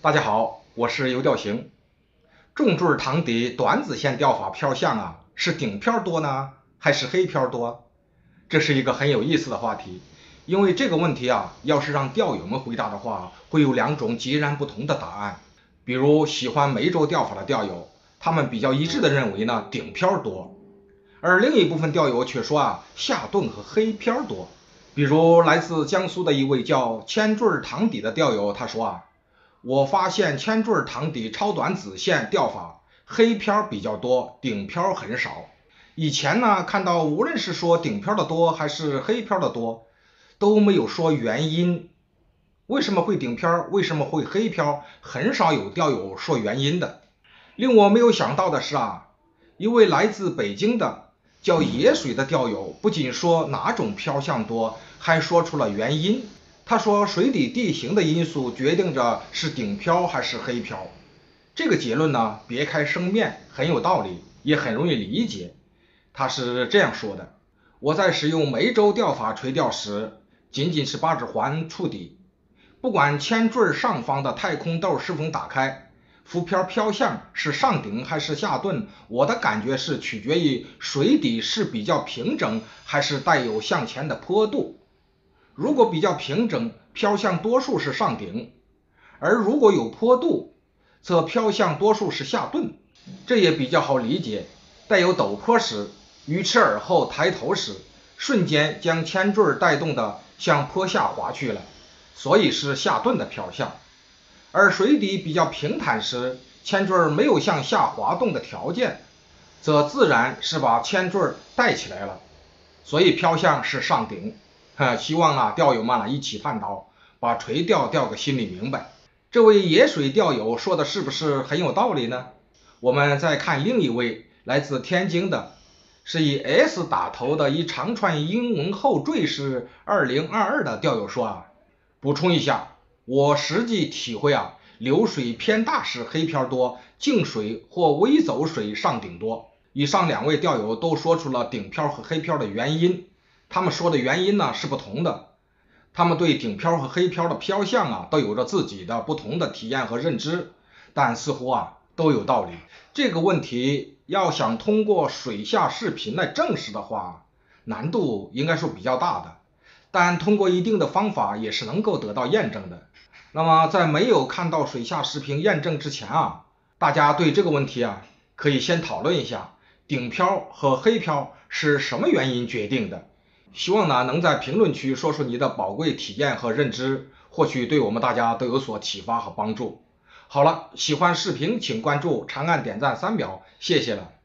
大家好，我是游钓行。重坠塘底短子线钓法漂相啊，是顶漂多呢，还是黑漂多？这是一个很有意思的话题，因为这个问题啊，要是让钓友们回答的话，会有两种截然不同的答案。比如喜欢梅州钓法的钓友，他们比较一致的认为呢，顶漂多；而另一部分钓友却说啊，下顿和黑漂多。比如来自江苏的一位叫千坠塘底的钓友，他说啊，我发现铅坠塘底超短子线钓法，黑漂比较多，顶漂很少。以前呢，看到无论是说顶漂的多还是黑漂的多，都没有说原因，为什么会顶漂，为什么会黑漂，很少有钓友说原因的。令我没有想到的是啊，一位来自北京的。叫野水的钓友不仅说哪种漂相多，还说出了原因。他说水底地形的因素决定着是顶漂还是黑漂。这个结论呢，别开生面，很有道理，也很容易理解。他是这样说的：我在使用梅州钓法垂钓时，仅仅是八指环触底，不管铅坠上方的太空豆是否打开。浮漂漂向是上顶还是下顿？我的感觉是取决于水底是比较平整还是带有向前的坡度。如果比较平整，漂向多数是上顶；而如果有坡度，则漂向多数是下顿。这也比较好理解。带有陡坡时，鱼翅耳后抬头时，瞬间将铅坠带动的向坡下滑去了，所以是下顿的漂向。而水底比较平坦时，铅坠没有向下滑动的条件，则自然是把铅坠带起来了，所以漂向是上顶。哈，希望啊钓友们啊一起探讨，把垂钓钓个心里明白。这位野水钓友说的是不是很有道理呢？我们再看另一位来自天津的，是以 S 打头的一长串英文后缀是二零二二的钓友说啊，补充一下。我实际体会啊，流水偏大时黑漂多，静水或微走水上顶多。以上两位钓友都说出了顶漂和黑漂的原因，他们说的原因呢是不同的。他们对顶漂和黑漂的漂向啊都有着自己的不同的体验和认知，但似乎啊都有道理。这个问题要想通过水下视频来证实的话，难度应该是比较大的。但通过一定的方法也是能够得到验证的。那么在没有看到水下视频验证之前啊，大家对这个问题啊，可以先讨论一下顶漂和黑漂是什么原因决定的。希望呢能在评论区说出你的宝贵体验和认知，或许对我们大家都有所启发和帮助。好了，喜欢视频请关注，长按点赞三秒，谢谢了。